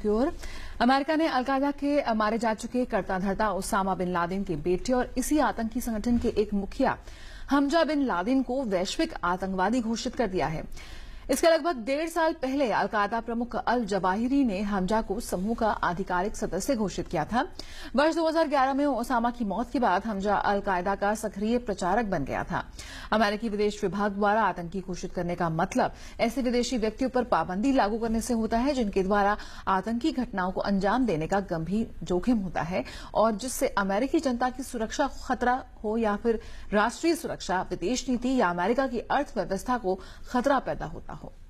की ओर। अमेरिका ने अलकायदा के मारे जा चुके करता धरता बिन लादेन के बेटे और इसी आतंकी संगठन के एक मुखिया हमजा बिन लादेन को वैश्विक आतंकवादी घोषित कर दिया है। इसके लगभग डेढ़ साल पहले अलकायदा प्रमुख अल जवाहिरी ने हमजा को समूह का आधिकारिक सदस्य घोषित किया था। वर्ष 2011 में ओसामा की मौत के बाद हमजा अलकायदा का सक्रिय प्रचारक बन गया था। अमेरिकी विदेश विभाग द्वारा आतंकी घोषित करने का मतलब ऐसे विदेशी व्यक्तियों पर पाबंदी लागू करने से होता है, जिनके द्वारा आतंकी घटनाओं को अंजाम देने का गंभीर जोखिम होता है और जिससे अमेरिकी जनता की सुरक्षा खतरा हो या फिर राष्ट्रीय सुरक्षा, विदेश नीति या अमेरिका की अर्थव्यवस्था को खतरा पैदा होता हो। abajo.